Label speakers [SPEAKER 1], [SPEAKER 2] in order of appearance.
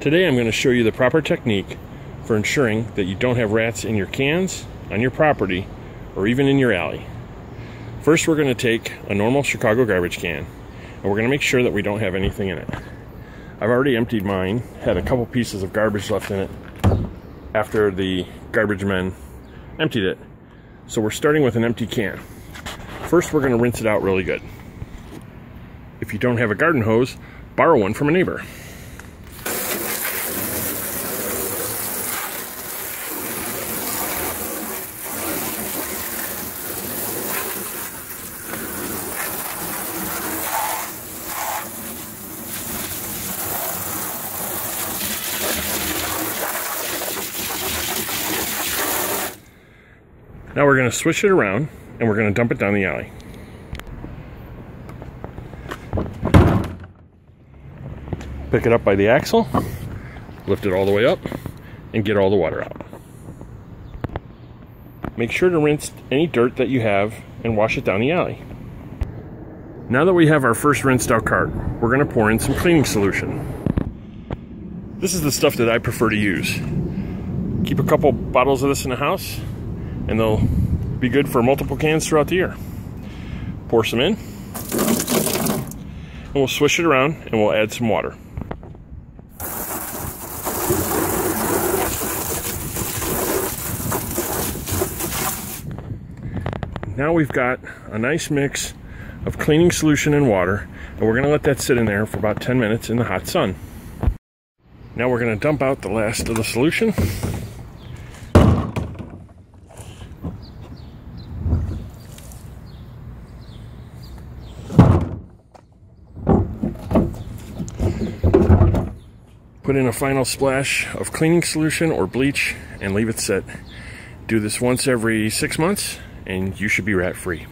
[SPEAKER 1] Today I'm going to show you the proper technique for ensuring that you don't have rats in your cans, on your property, or even in your alley. First we're going to take a normal Chicago garbage can and we're going to make sure that we don't have anything in it. I've already emptied mine, had a couple pieces of garbage left in it after the garbage men emptied it. So we're starting with an empty can. First we're going to rinse it out really good. If you don't have a garden hose, borrow one from a neighbor. Now we're going to switch it around and we're going to dump it down the alley. Pick it up by the axle, lift it all the way up, and get all the water out. Make sure to rinse any dirt that you have and wash it down the alley. Now that we have our first rinsed out cart, we're going to pour in some cleaning solution. This is the stuff that I prefer to use. Keep a couple bottles of this in the house, and they'll be good for multiple cans throughout the year. Pour some in, and we'll swish it around, and we'll add some water. Now we've got a nice mix of cleaning solution and water, and we're gonna let that sit in there for about 10 minutes in the hot sun. Now we're gonna dump out the last of the solution. Put in a final splash of cleaning solution or bleach and leave it sit. Do this once every six months and you should be rat free.